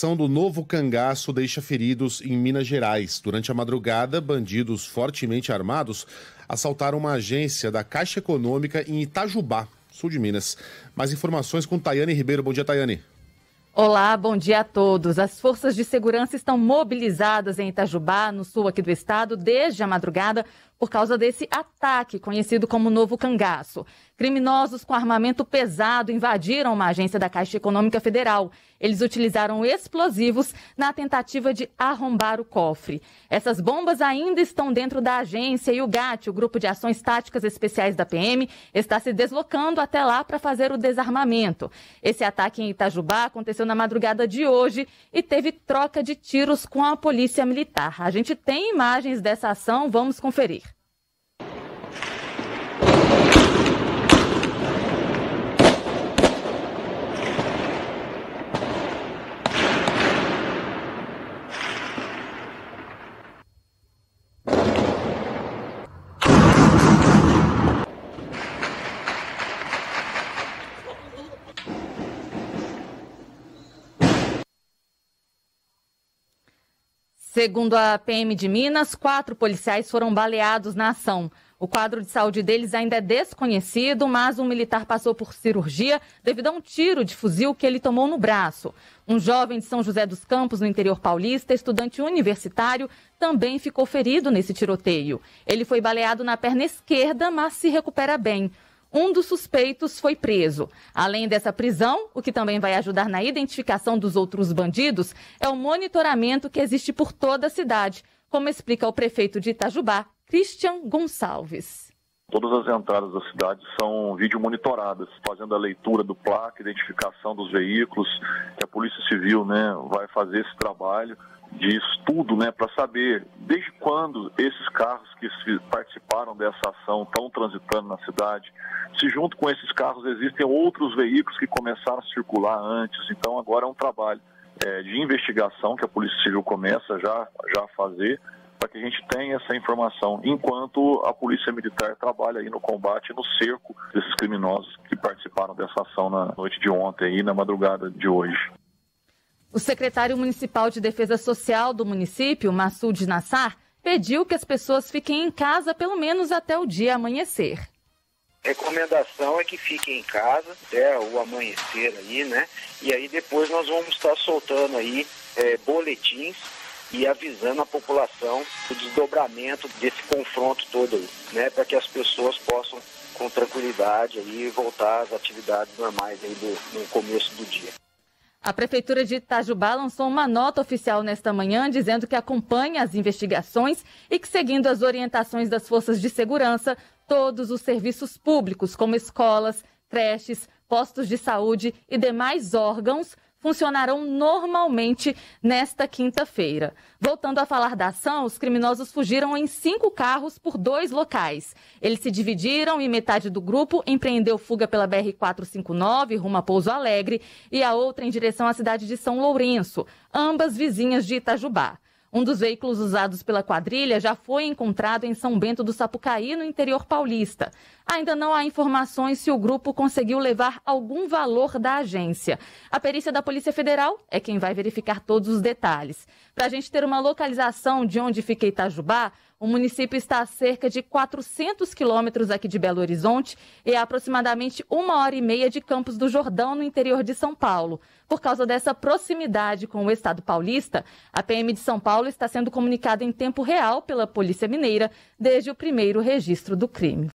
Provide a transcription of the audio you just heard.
ação do novo cangaço deixa feridos em Minas Gerais. Durante a madrugada, bandidos fortemente armados assaltaram uma agência da Caixa Econômica em Itajubá, sul de Minas. Mais informações com Tayane Ribeiro. Bom dia, Tayane. Olá, bom dia a todos. As forças de segurança estão mobilizadas em Itajubá, no sul aqui do estado, desde a madrugada, por causa desse ataque conhecido como Novo Cangaço. Criminosos com armamento pesado invadiram uma agência da Caixa Econômica Federal. Eles utilizaram explosivos na tentativa de arrombar o cofre. Essas bombas ainda estão dentro da agência e o GAT, o Grupo de Ações Táticas Especiais da PM, está se deslocando até lá para fazer o desarmamento. Esse ataque em Itajubá aconteceu na madrugada de hoje e teve troca de tiros com a Polícia Militar. A gente tem imagens dessa ação, vamos conferir. Segundo a PM de Minas, quatro policiais foram baleados na ação. O quadro de saúde deles ainda é desconhecido, mas um militar passou por cirurgia devido a um tiro de fuzil que ele tomou no braço. Um jovem de São José dos Campos, no interior paulista, estudante universitário, também ficou ferido nesse tiroteio. Ele foi baleado na perna esquerda, mas se recupera bem um dos suspeitos foi preso. Além dessa prisão, o que também vai ajudar na identificação dos outros bandidos é o monitoramento que existe por toda a cidade, como explica o prefeito de Itajubá, Christian Gonçalves. Todas as entradas da cidade são vídeo monitoradas, fazendo a leitura do placa, identificação dos veículos, que a Polícia Civil né, vai fazer esse trabalho de estudo, né, para saber desde quando esses carros que participaram dessa ação estão transitando na cidade, se junto com esses carros existem outros veículos que começaram a circular antes. Então agora é um trabalho é, de investigação que a Polícia Civil começa já, já a fazer para que a gente tenha essa informação, enquanto a Polícia Militar trabalha aí no combate, no cerco desses criminosos que participaram dessa ação na noite de ontem e na madrugada de hoje. O secretário municipal de Defesa Social do município, Massoud Nassar, pediu que as pessoas fiquem em casa pelo menos até o dia amanhecer. Recomendação é que fiquem em casa até o amanhecer aí, né? E aí depois nós vamos estar soltando aí é, boletins e avisando a população o desdobramento desse confronto todo aí, né? Para que as pessoas possam com tranquilidade aí voltar às atividades normais aí do, no começo do dia. A Prefeitura de Itajubá lançou uma nota oficial nesta manhã dizendo que acompanha as investigações e que, seguindo as orientações das forças de segurança, todos os serviços públicos, como escolas, creches, postos de saúde e demais órgãos, funcionarão normalmente nesta quinta-feira. Voltando a falar da ação, os criminosos fugiram em cinco carros por dois locais. Eles se dividiram e metade do grupo empreendeu fuga pela BR-459 rumo a Pouso Alegre e a outra em direção à cidade de São Lourenço, ambas vizinhas de Itajubá. Um dos veículos usados pela quadrilha já foi encontrado em São Bento do Sapucaí, no interior paulista. Ainda não há informações se o grupo conseguiu levar algum valor da agência. A perícia da Polícia Federal é quem vai verificar todos os detalhes. Para a gente ter uma localização de onde fica Itajubá, o município está a cerca de 400 quilômetros aqui de Belo Horizonte e a aproximadamente uma hora e meia de Campos do Jordão, no interior de São Paulo. Por causa dessa proximidade com o estado paulista, a PM de São Paulo está sendo comunicada em tempo real pela Polícia Mineira desde o primeiro registro do crime.